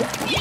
Yeah!